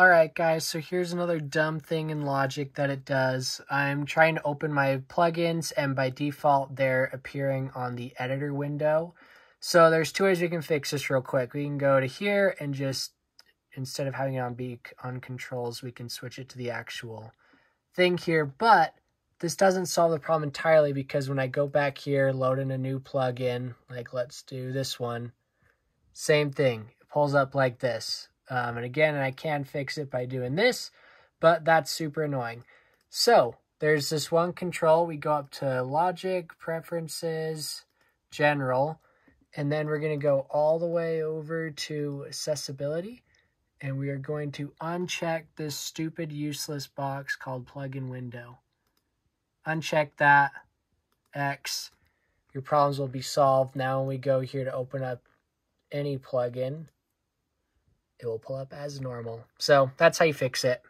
Alright guys, so here's another dumb thing in Logic that it does. I'm trying to open my plugins and by default they're appearing on the editor window. So there's two ways we can fix this real quick. We can go to here and just, instead of having it on be on controls, we can switch it to the actual thing here. But this doesn't solve the problem entirely because when I go back here, load in a new plugin, like let's do this one, same thing. It pulls up like this. Um, and again, I can fix it by doing this, but that's super annoying. So there's this one control. We go up to Logic, Preferences, General, and then we're going to go all the way over to Accessibility, and we are going to uncheck this stupid useless box called Plugin Window. Uncheck that, X, your problems will be solved. Now when we go here to open up any plugin, it will pull up as normal. So that's how you fix it.